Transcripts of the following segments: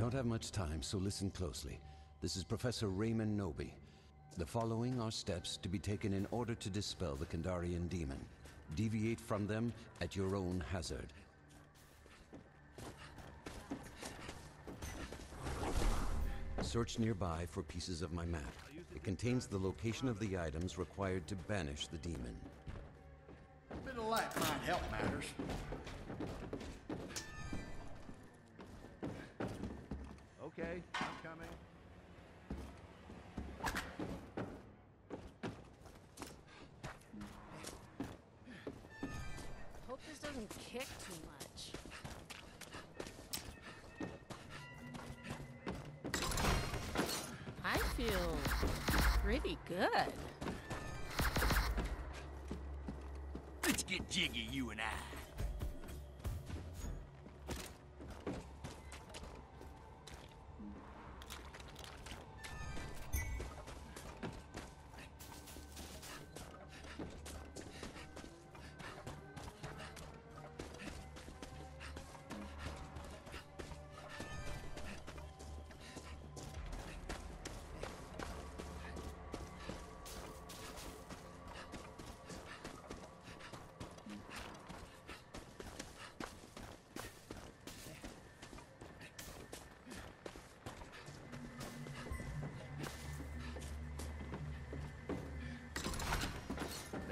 don't have much time, so listen closely. This is Professor Raymond Knowby. The following are steps to be taken in order to dispel the Kandarian demon. Deviate from them at your own hazard. Search nearby for pieces of my map. It contains the location of the items required to banish the demon. A bit of light might help matters. Kick too much. I feel pretty good. Let's get jiggy, you and I.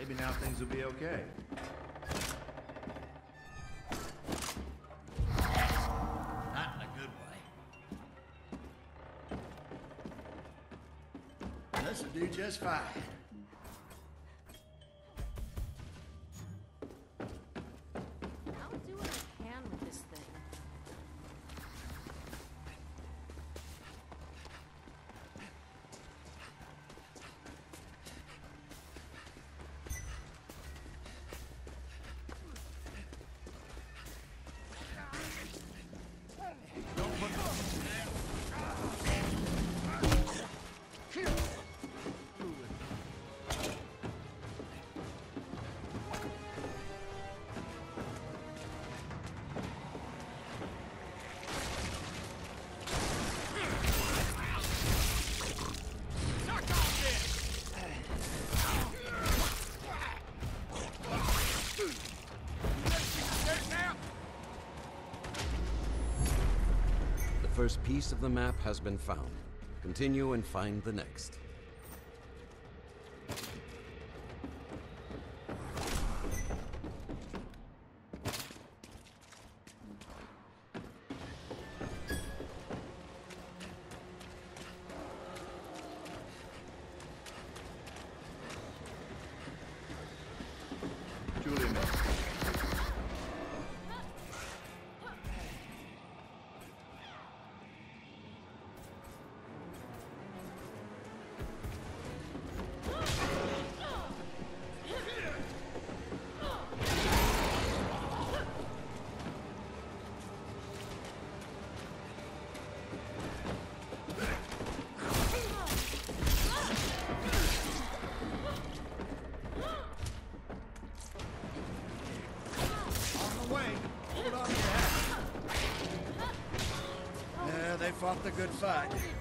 Maybe now things will be okay. Not in a good way. This'll do just fine. First piece of the map has been found. Continue and find the next. Fought the good fight.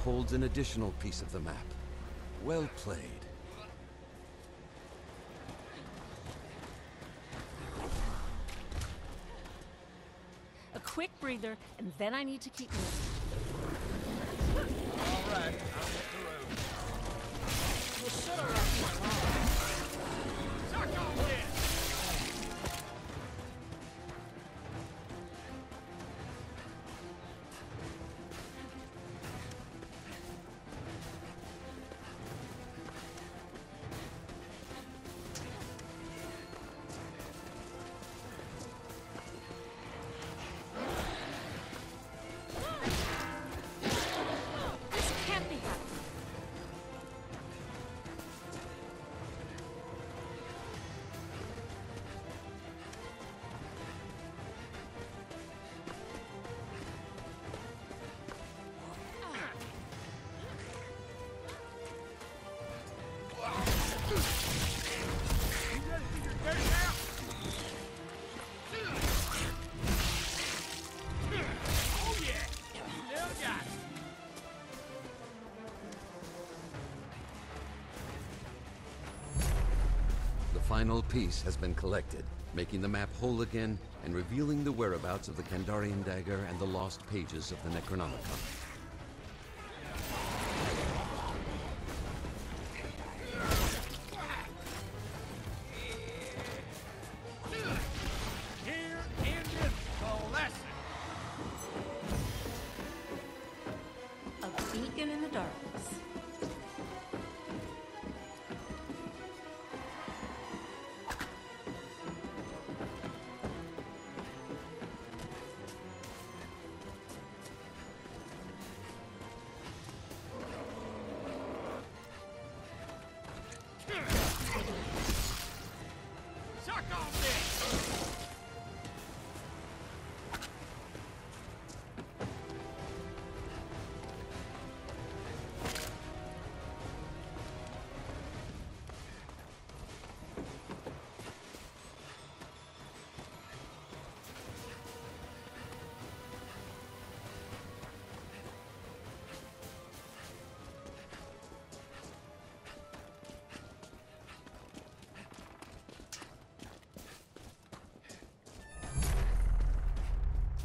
Holds an additional piece of the map. Well played. A quick breather, and then I need to keep moving. All right, final piece has been collected, making the map whole again and revealing the whereabouts of the Kandarian dagger and the lost pages of the Necronomicon.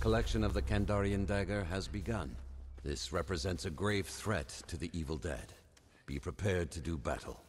Collection of the Kandarian dagger has begun. This represents a grave threat to the evil dead. Be prepared to do battle.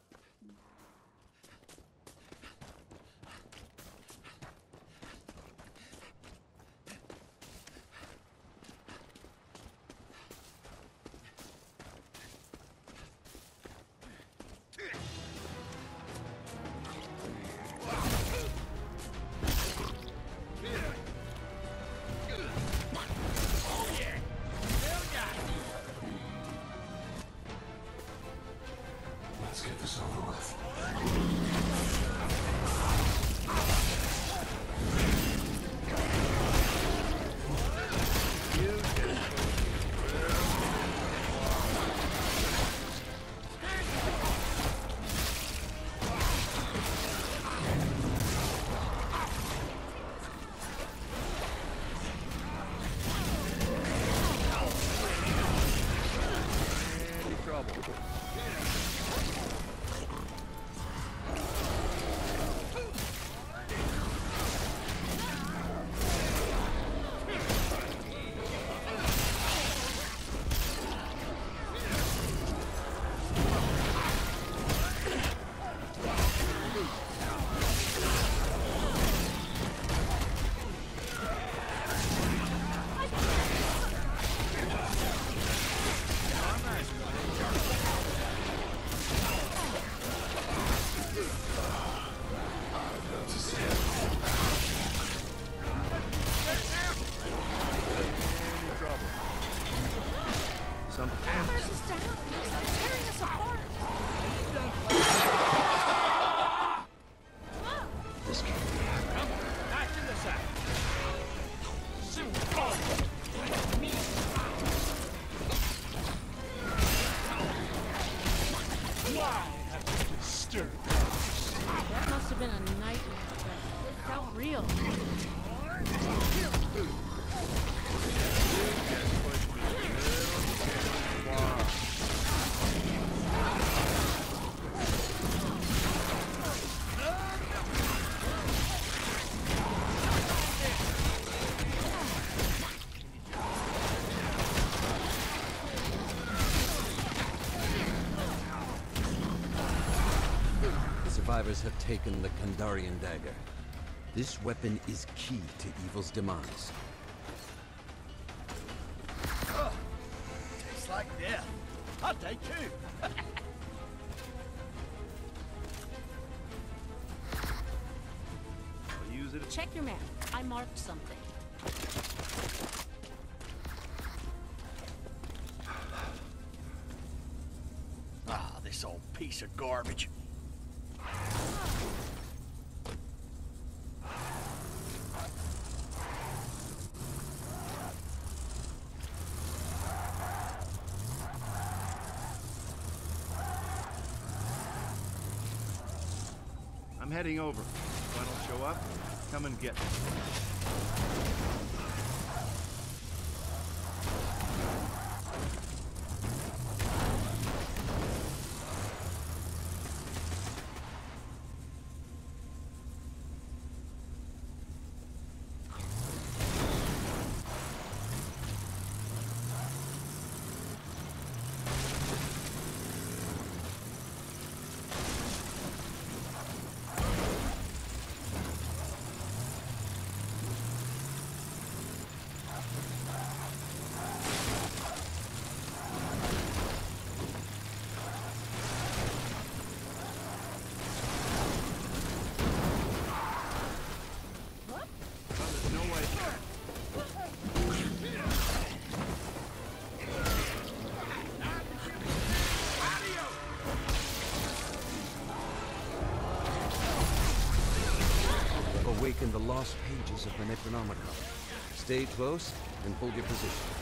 The survivors have taken the Kandarian dagger. This weapon is key to evil's demise. Tastes like death. I'll take two. I'll use it. Check your map. I marked something. Ah, this old piece of garbage. I'm heading over. If I don't show up, come and get Awaken the lost pages of the Necronomicon. Stay close and hold your position.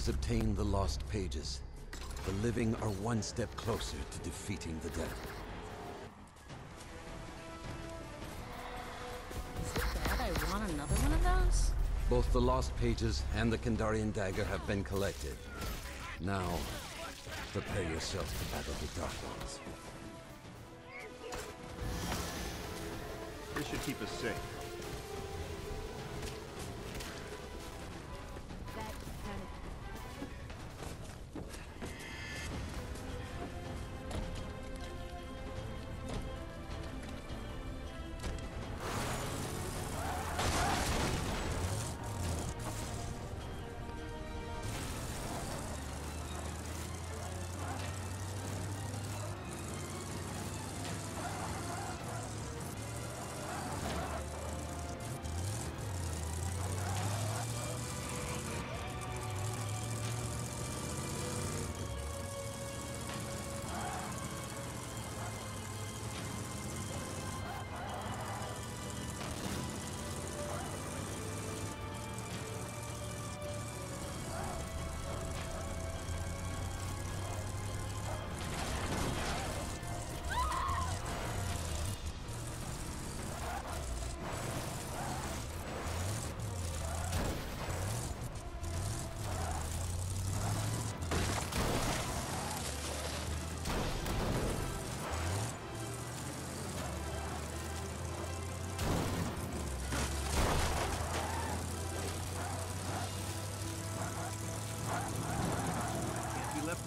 Has obtained the lost pages. The living are one step closer to defeating the dead. Is it bad I want another one of those? Both the lost pages and the Kandarian dagger have been collected. Now, prepare yourself to battle the Dark Ones. This should keep us safe.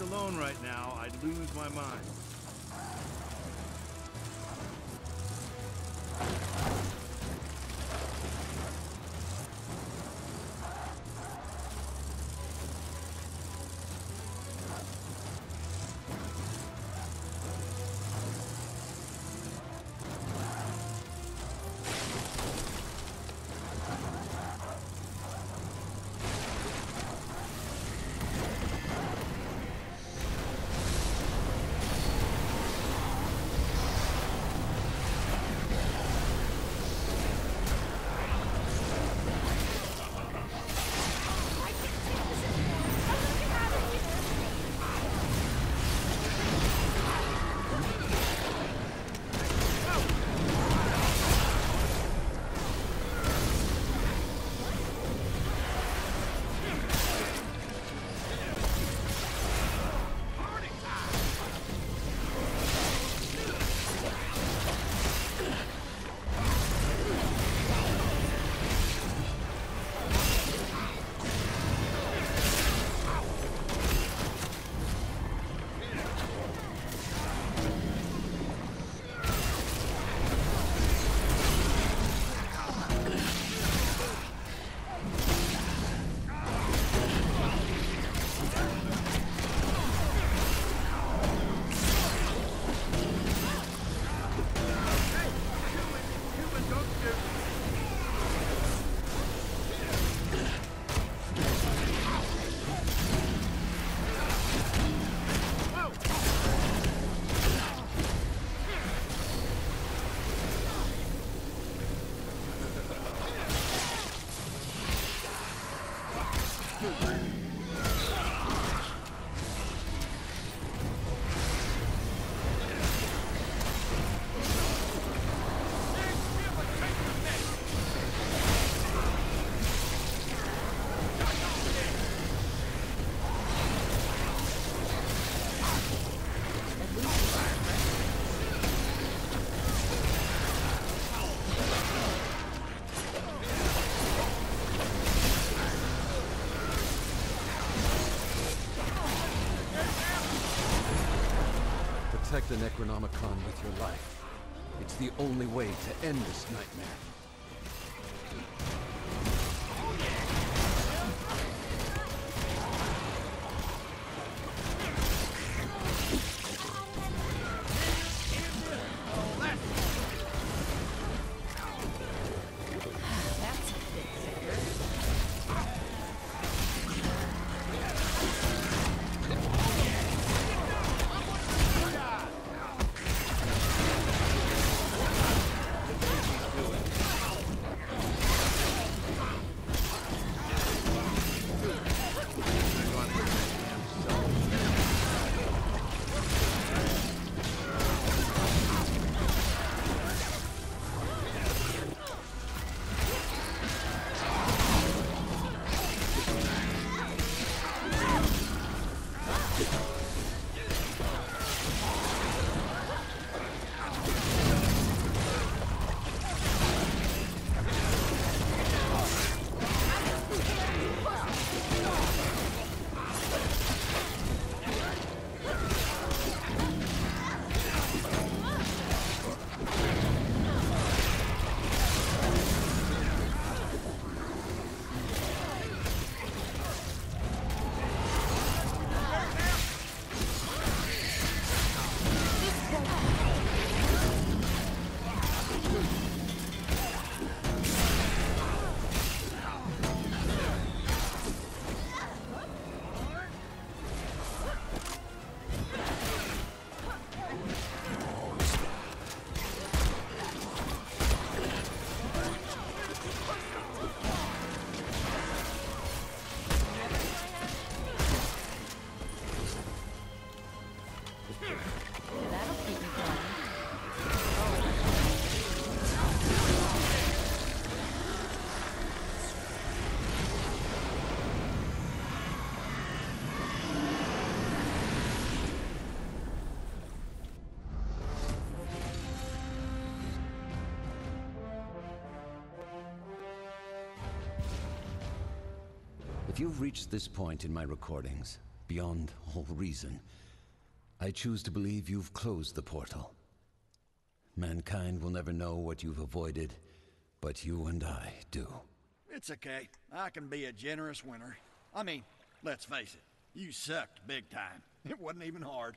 Left alone right now, I'd lose my mind. The Necronomicon with your life. It's the only way to end this nightmare. If you've reached this point in my recordings, beyond all reason. I choose to believe you've closed the portal. Mankind will never know what you've avoided, but you and I do. It's okay. I can be a generous winner. I mean, let's face it, you sucked big time. It wasn't even hard.